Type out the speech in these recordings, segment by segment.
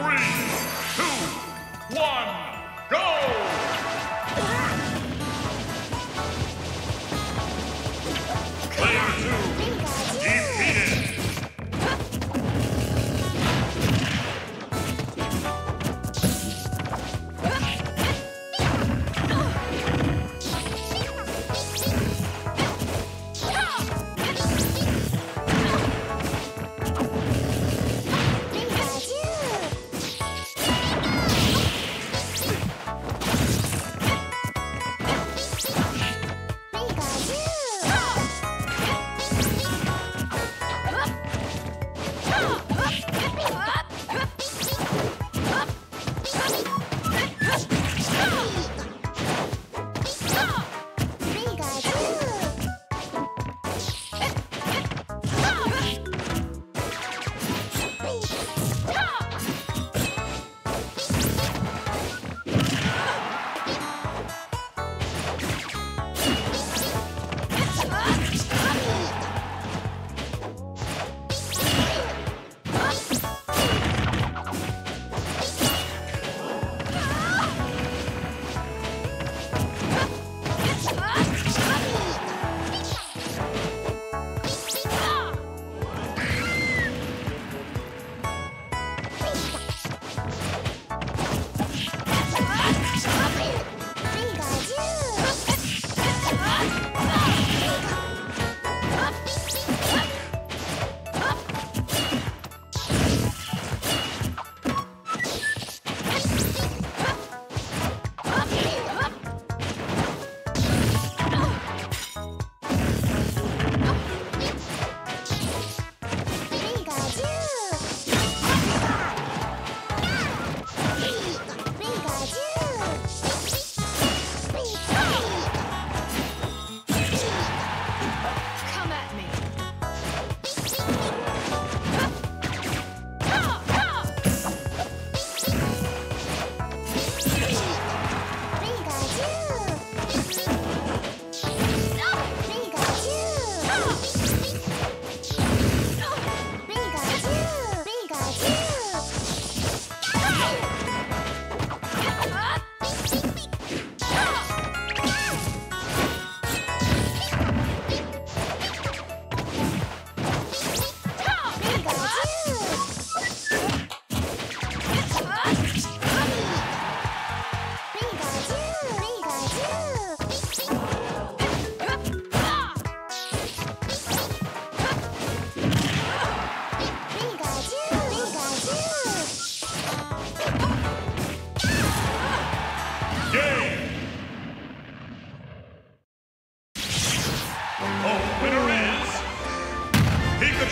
Three, two, one, go! Player two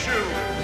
Pikachu!